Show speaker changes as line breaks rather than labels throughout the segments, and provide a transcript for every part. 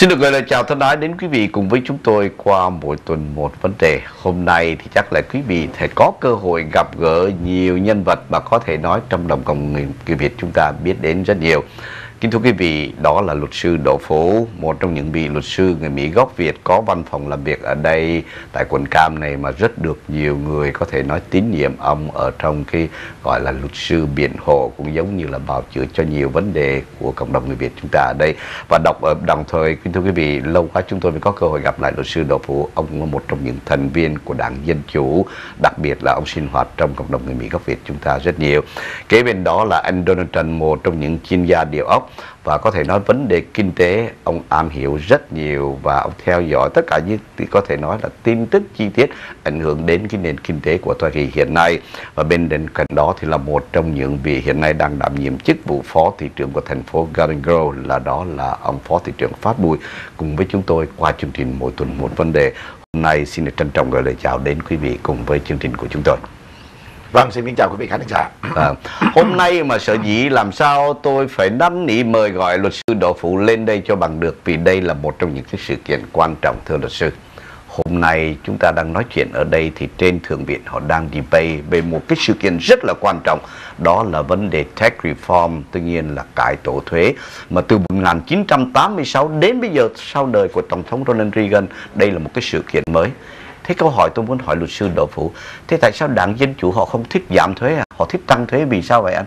Xin được gửi lời chào thân ái đến quý vị cùng với chúng tôi qua mỗi tuần một vấn đề. Hôm nay thì chắc là quý vị sẽ có cơ hội gặp gỡ nhiều nhân vật mà có thể nói trong đồng cộng người Việt chúng ta biết đến rất nhiều. Kính thưa quý vị, đó là luật sư Đỗ Phú, một trong những vị luật sư người Mỹ gốc Việt có văn phòng làm việc ở đây tại quận Cam này mà rất được nhiều người có thể nói tín nhiệm ông ở trong cái gọi là luật sư biện hộ cũng giống như là bào chữa cho nhiều vấn đề của cộng đồng người Việt chúng ta ở đây. Và đọc ở đồng thời, kính thưa quý vị, lâu quá chúng tôi mới có cơ hội gặp lại luật sư Đỗ Phú. Ông là một trong những thành viên của Đảng Dân Chủ, đặc biệt là ông sinh hoạt trong cộng đồng người Mỹ gốc Việt chúng ta rất nhiều. Kế bên đó là anh Donald Trump, một trong những chuyên gia điều ốc và có thể nói vấn đề kinh tế, ông am hiểu rất nhiều và ông theo dõi tất cả những có thể nói là tin tức chi tiết ảnh hưởng đến cái nền kinh tế của Hoa Kỳ hiện nay và bên cạnh đó thì là một trong những vị hiện nay đang đảm nhiệm chức vụ phó thị trưởng của thành phố Garden Grove, là đó là ông phó thị trưởng Phát Bùi, cùng với chúng tôi qua chương trình mỗi tuần một vấn đề hôm nay xin được trân trọng gửi lời chào đến quý vị cùng với chương trình của chúng tôi.
Vâng, xin kính chào quý vị khán giả.
À, hôm nay mà sở dĩ làm sao tôi phải năn nỉ mời gọi luật sư Đỗ Phụ lên đây cho bằng được vì đây là một trong những cái sự kiện quan trọng thưa luật sư. Hôm nay chúng ta đang nói chuyện ở đây thì trên Thượng viện họ đang debate về một cái sự kiện rất là quan trọng đó là vấn đề tax reform, tuy nhiên là cải tổ thuế mà từ 1986 đến bây giờ sau đời của Tổng thống Ronald Reagan đây là một cái sự kiện mới. Thế câu hỏi tôi muốn hỏi luật sư Đỗ Phụ Thế tại sao đảng Dân Chủ họ không thích giảm thuế à? Họ thích tăng thuế vì sao vậy anh?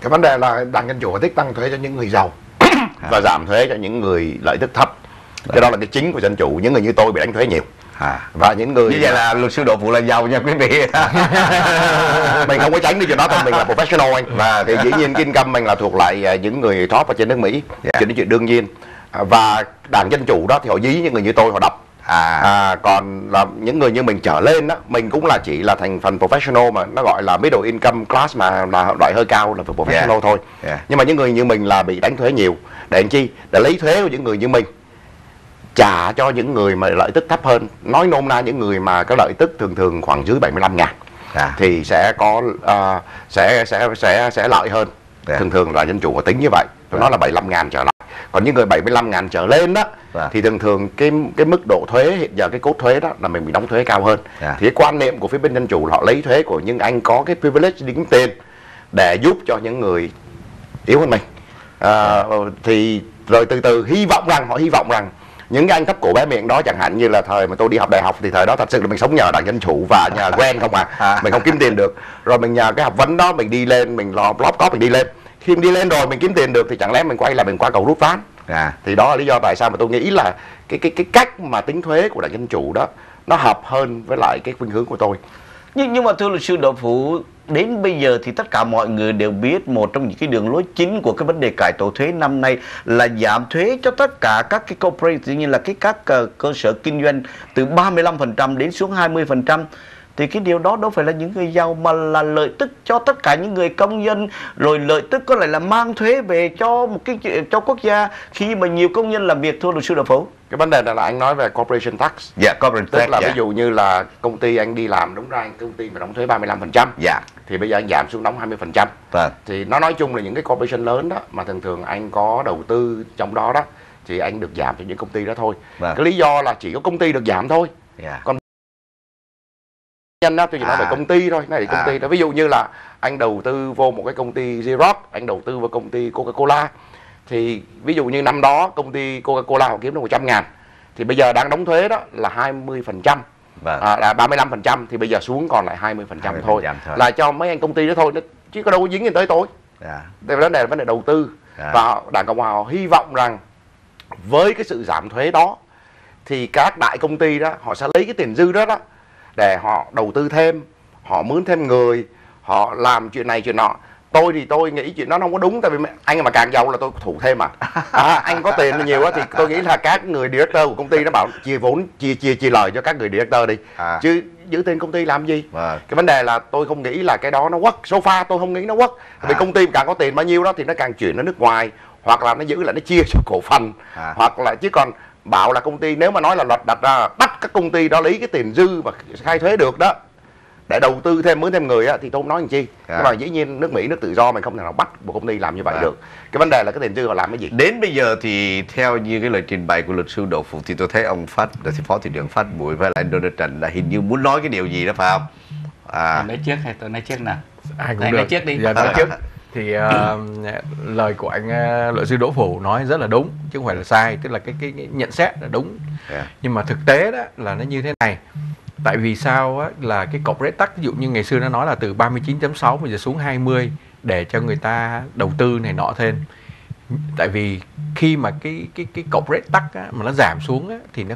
Cái vấn đề là đảng Dân Chủ họ thích tăng thuế cho những người giàu Và giảm thuế cho những người lợi tức thấp. Cái đó là cái chính của Dân Chủ Những người như tôi bị đánh thuế nhiều.
À.
và những người
như vậy là luật sư Đỗ Phụ là giàu nha quý vị.
Mình không có tránh đi cho đó thôi mình là professional anh. Và thì dĩ nhiên cái income mình là thuộc lại à, những người top ở trên nước Mỹ.
Yeah.
chuyện đó chuyện đương nhiên. À, và đảng dân chủ đó thì họ dí những người như tôi họ đập
À.
à, còn là những người như mình trở lên đó mình cũng là chỉ là thành phần professional mà nó gọi là middle income class mà là loại hơi cao là professional
Yeah.
thôi
Yeah.
nhưng mà những người như mình là bị đánh thuế nhiều để làm chi để lấy thuế của những người như mình trả cho những người mà lợi tức thấp hơn nói nôm na những người mà cái lợi tức thường thường khoảng dưới 75 ngàn
À.
thì sẽ có à, sẽ sẽ sẽ sẽ lợi hơn
Dạ.
thường thường là dân chủ có tính như vậy tôi nói là 75 ngàn trở lại còn những người 75 ngàn trở lên đó
Dạ.
thì thường thường cái cái mức độ thuế hiện giờ cái cốt thuế đó là mình bị đóng thuế cao hơn.
Dạ.
thì cái quan niệm của phía bên dân chủ là họ lấy thuế của những anh có cái privilege đứng tiền để giúp cho những người yếu hơn mình. À, thì rồi từ từ hy vọng rằng họ hy vọng rằng những cái anh thấp cổ bé miệng đó chẳng hạn như là thời mà tôi đi học đại học thì thời đó thật sự là mình sống nhờ đảng dân chủ và nhờ quen không à. Mình không kiếm tiền được. Rồi mình nhờ cái học vấn đó mình đi lên mình lo blog có mình đi lên khi mình đi lên rồi mình kiếm tiền được thì chẳng lẽ mình quay lại mình qua cầu rút ván?
À.
thì đó là lý do tại sao mà tôi nghĩ là cái cái cái cách mà tính thuế của đảng dân chủ đó nó hợp hơn với lại cái khuynh hướng của tôi.
Nhưng, nhưng mà thưa luật sư Đỗ Phụ Đến bây giờ thì tất cả mọi người đều biết Một trong những cái đường lối chính của cái vấn đề cải tổ thuế năm nay Là giảm thuế cho tất cả các cái corporate Như là cái các ờ, cơ sở kinh doanh Từ 35% đến xuống 20% thì cái điều đó đâu phải là những người giàu mà là lợi tức cho tất cả những người công dân rồi lợi tức có lại là mang thuế về cho một cái cho quốc gia khi mà nhiều công nhân làm việc thưa luật sư Đỗ Phú.
cái vấn đề này là anh nói về corporation tax
Dạ, corporate
tức
tax,
là
dạ.
ví dụ như là công ty anh đi làm đúng ra anh công ty phải đóng thuế 35%
Dạ.
thì bây giờ anh giảm xuống đóng 20%
Vâng.
thì nó nói chung là những cái corporation lớn đó mà thường thường anh có đầu tư trong đó đó thì anh được giảm cho những công ty đó thôi
Vâng.
cái lý do là chỉ có công ty được giảm thôi
Dạ.
Nhân đó tôi chỉ nói
À.
về công ty thôi này công
À.
ty đó ví dụ như là anh đầu tư vô một cái công ty Xerox anh đầu tư vào công ty Coca-Cola thì ví dụ như năm đó công ty Coca-Cola họ kiếm được 100 ngàn thì bây giờ đang đóng thuế đó là 20 phần trăm
Vâng.
à, là 35 phần trăm thì bây giờ xuống còn lại 20 phần trăm thôi
20% thôi.
là cho mấy anh công ty đó thôi nó chứ có đâu có dính gì tới tôi
Dạ.
đây vấn đề là vấn đề đầu tư
À.
và đảng cộng hòa họ hy vọng rằng với cái sự giảm thuế đó thì các đại công ty đó họ sẽ lấy cái tiền dư đó đó để họ đầu tư thêm họ mướn thêm người họ làm chuyện này chuyện nọ tôi thì tôi nghĩ chuyện đó nó không có đúng tại vì anh mà càng giàu là tôi thủ thêm à, à anh có tiền nhiều quá thì tôi nghĩ là các người director của công ty nó bảo chia vốn chia chia chia lời cho các người director đi
À.
chứ giữ tiền công ty làm gì
Vâng.
cái vấn đề là tôi không nghĩ là cái đó nó quất số pha tôi không nghĩ nó quất vì
À.
công ty càng có tiền bao nhiêu đó thì nó càng chuyển ra nước ngoài hoặc là nó giữ lại nó chia cho cổ phần
À.
hoặc là chứ còn bảo là công ty nếu mà nói là luật đặt ra bắt các công ty đó lấy cái tiền dư và khai thuế được đó để đầu tư thêm mướn thêm người á, thì tôi không nói làm chi
À.
nhưng mà dĩ nhiên nước Mỹ nước tự do mình không thể nào bắt một công ty làm như vậy
À.
được cái vấn đề là cái tiền dư họ làm cái gì
Đến bây giờ thì theo như cái lời trình bày của luật sư Đậu Phụ thì tôi thấy ông Phát, là phó thị trưởng Phát Bùi với lại Donald Trần là hình như muốn nói cái điều gì đó phải không? À,
Anh nói trước hay tôi nói trước nào
ai cũng
Anh
được
nói trước đi.
Dạ, nói
À.
trước thì ờ, lời của anh uh, luật sư Đỗ Phủ nói rất là đúng chứ không phải là sai tức là cái cái, cái nhận xét là đúng.
Yeah.
nhưng mà thực tế đó là nó như thế này. Tại vì sao á, là cái corporate tax ví dụ như ngày xưa nó nói là từ 39.6 bây giờ xuống 20 để cho người ta đầu tư này nọ thêm. Tại vì khi mà cái cái cái corporate tax á, mà nó giảm xuống á, thì nó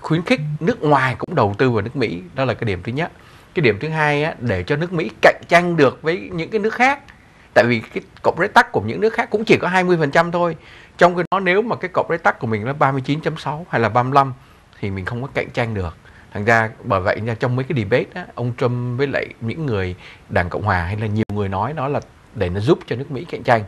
khuyến khích nước ngoài cũng đầu tư vào nước Mỹ. Đó là cái điểm thứ nhất. Cái điểm thứ hai á, để cho nước Mỹ cạnh tranh được với những cái nước khác tại vì cái corporate tax của những nước khác cũng chỉ có 20% thôi. Trong khi đó nếu mà cái corporate tax của mình là 39.6 hay là 35 thì mình không có cạnh tranh được. Thành ra bởi vậy nha trong mấy cái debate á, ông Trump với lại những người đảng cộng hòa hay là nhiều người nói đó là để nó giúp cho nước Mỹ cạnh tranh.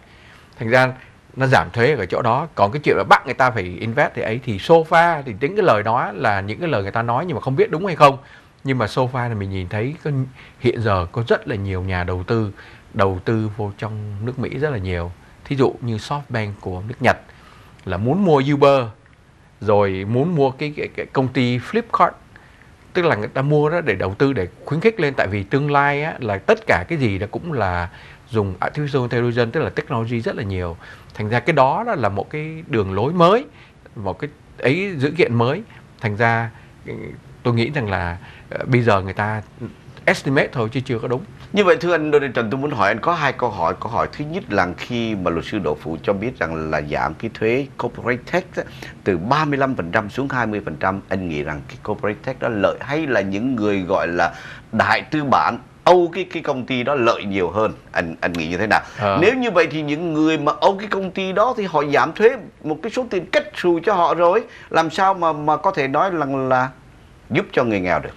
Thành ra nó giảm thuế ở chỗ đó. Còn cái chuyện là bắt người ta phải invest thì ấy thì sofa thì tính cái lời đó là những cái lời người ta nói nhưng mà không biết đúng hay không. Nhưng mà sofa là mình nhìn thấy có, hiện giờ có rất là nhiều nhà đầu tư đầu tư vô trong nước Mỹ rất là nhiều. Thí dụ như SoftBank của nước Nhật là muốn mua Uber rồi muốn mua cái, cái, cái công ty Flipkart tức là người ta mua đó để đầu tư để khuyến khích lên. Tại vì tương lai á, là tất cả cái gì đó cũng là dùng artificial intelligence tức là technology rất là nhiều. Thành ra cái đó, đó là một cái đường lối mới một cái ấy dữ kiện mới. Thành ra ừ, tôi nghĩ rằng là ờ, bây giờ người ta estimate thôi chứ chưa có đúng.
Như vậy thưa anh Donald Trần tôi muốn hỏi anh có hai câu hỏi. Câu hỏi thứ nhất là khi mà luật sư Đậu Phụ cho biết rằng là giảm cái thuế corporate tax á, từ 35% xuống 20%, anh nghĩ rằng cái corporate tax đó lợi hay là những người gọi là đại tư bản âu cái cái công ty đó lợi nhiều hơn? Anh anh nghĩ như thế nào?
Ờ.
nếu như vậy thì những người mà âu cái công ty đó thì họ giảm thuế một cái số tiền cách xù cho họ rồi. Làm sao mà mà có thể nói rằng là giúp cho người nghèo được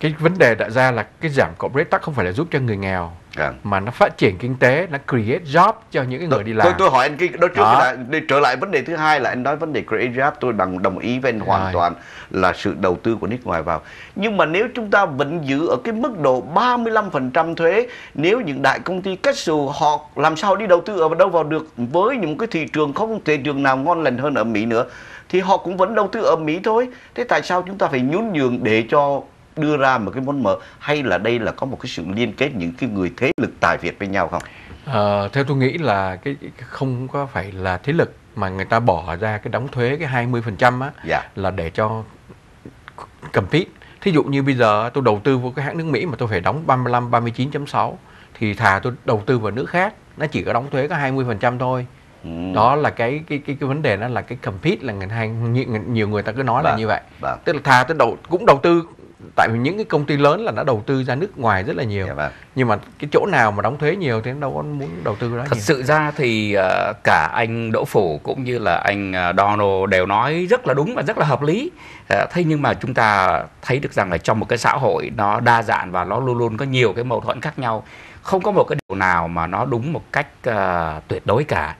cái vấn đề đặt ra là cái giảm corporate tax không phải là giúp cho người nghèo
Dạ.
mà nó phát triển kinh tế nó create job cho những cái người đi làm
Tôi, tôi hỏi anh cái đó trước
Đó.
để trở lại vấn đề thứ hai là anh nói vấn đề create job tôi bằng đồng ý với anh hoàn
Rồi.
toàn là sự đầu tư của nước ngoài vào. Nhưng mà nếu chúng ta vẫn giữ ở cái mức độ 35% thuế, nếu những đại công ty kết xù họ làm sao đi đầu tư ở đâu vào được với những cái thị trường không thị trường nào ngon lành hơn ở Mỹ nữa thì họ cũng vẫn đầu tư ở Mỹ thôi. Thế tại sao chúng ta phải nhún nhường để cho đưa ra một cái món mở hay là đây là có một cái sự liên kết những cái người thế lực tài Việt với nhau không?
Ờ, theo tôi nghĩ là cái không có phải là thế lực mà người ta bỏ ra cái đóng thuế cái 20% á
Dạ.
là để cho compete. Thí dụ như bây giờ tôi đầu tư vào cái hãng nước Mỹ mà tôi phải đóng 35 39.6 thì thà tôi đầu tư vào nước khác nó chỉ có đóng thuế có 20% thôi.
Ừ.
Đó là cái cái cái cái vấn đề đó là cái compete là người hay nhiều, nhiều người ta cứ nói là
Vâng,
như vậy.
vâng.
Tức là thà tôi đầu cũng đầu tư tại vì những cái công ty lớn là nó đầu tư ra nước ngoài rất là nhiều.
Dạ vâng.
Nhưng mà cái chỗ nào mà đóng thuế nhiều thì đâu có muốn đầu tư đó
Thật
nhiều.
sự ra thì ờ, cả anh Đỗ Phủ cũng như là anh ờ, Donald đều nói rất là đúng và rất là hợp lý. Ờ, Thế nhưng mà chúng ta thấy được rằng là trong một cái xã hội nó đa dạng và nó luôn luôn có nhiều cái mâu thuẫn khác nhau. Không có một cái điều nào mà nó đúng một cách ờ, tuyệt đối cả.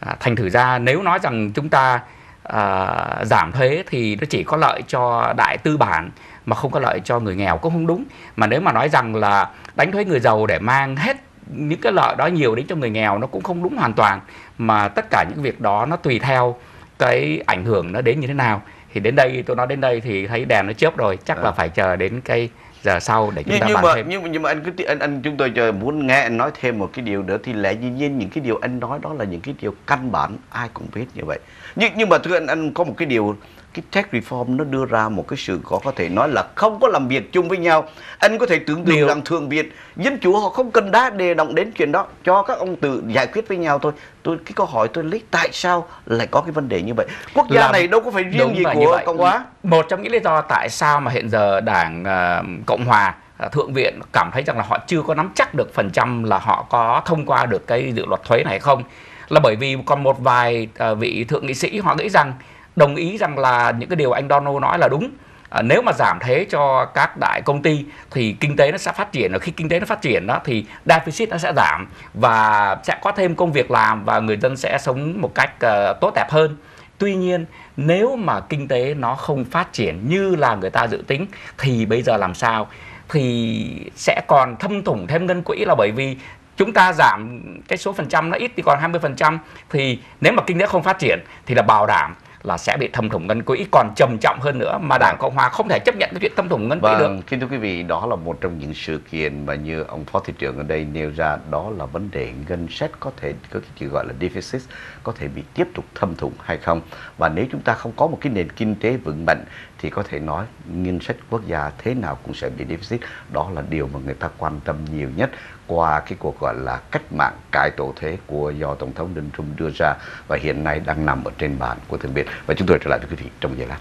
À, thành thử ra nếu nói rằng chúng ta à, giảm thuế thì nó chỉ có lợi cho đại tư bản mà không có lợi cho người nghèo cũng không đúng mà nếu mà nói rằng là đánh thuế người giàu để mang hết những cái lợi đó nhiều đến cho người nghèo nó cũng không đúng hoàn toàn mà tất cả những việc đó nó tùy theo cái ảnh hưởng nó đến như thế nào thì đến đây tôi nói đến đây thì thấy đèn nó chớp rồi chắc là
À.
phải chờ đến cái giờ sau để chúng
nhưng,
ta
nhưng
bàn
mà
thêm.
nhưng, nhưng mà anh cứ anh anh chúng tôi chờ muốn nghe anh nói thêm một cái điều nữa thì lẽ dĩ nhiên những cái điều anh nói đó là những cái điều căn bản ai cũng biết như vậy. Nhưng nhưng mà thưa anh anh có một cái điều cái tax reform nó đưa ra một cái sự có có thể nói là không có làm việc chung với nhau. Anh có thể tưởng tượng
Điều-
rằng thường Việt dân chủ họ không cần đá đề động đến chuyện đó cho các ông tự giải quyết với nhau thôi. Tôi cái câu hỏi tôi lấy tại sao lại có cái vấn đề như vậy? Quốc gia
Làm-
này đâu có phải riêng
Đúng
gì của cộng hòa.
Một trong những lý do tại sao mà hiện giờ Đảng ờ, Cộng hòa ờ, Thượng viện cảm thấy rằng là họ chưa có nắm chắc được phần trăm là họ có thông qua được cái dự luật thuế này hay không là bởi vì còn một vài ờ, vị thượng nghị sĩ họ nghĩ rằng đồng ý rằng là những cái điều anh Donald nói là đúng. À, nếu mà giảm thế cho các đại công ty thì kinh tế nó sẽ phát triển. Và khi kinh tế nó phát triển đó thì deficit nó sẽ giảm và sẽ có thêm công việc làm và người dân sẽ sống một cách uh, tốt đẹp hơn. Tuy nhiên nếu mà kinh tế nó không phát triển như là người ta dự tính thì bây giờ làm sao? thì sẽ còn thâm thủng thêm ngân quỹ là bởi vì chúng ta giảm cái số phần trăm nó ít thì còn 20% thì nếu mà kinh tế không phát triển thì là bảo đảm là sẽ bị thâm thủng ngân quỹ còn trầm trọng hơn nữa mà Đảng Cộng hòa không thể chấp nhận cái chuyện thâm thủng ngân quỹ được.
Vâng, kính thưa quý vị, đó là một trong những sự kiện mà như ông phó thị trưởng ở đây nêu ra đó là vấn đề ngân sách có thể có cái chữ gọi là deficit có thể bị tiếp tục thâm thủng hay không. Và nếu chúng ta không có một cái nền kinh tế vững mạnh thì có thể nói ngân sách quốc gia thế nào cũng sẽ bị deficit. Đó là điều mà người ta quan tâm nhiều nhất qua cái cuộc gọi là cách mạng cải tổ thế của do Tổng thống Donald Trump đưa ra và hiện nay đang nằm ở trên bàn của Thượng viện. Và chúng tôi trở lại với quý vị trong giây lát.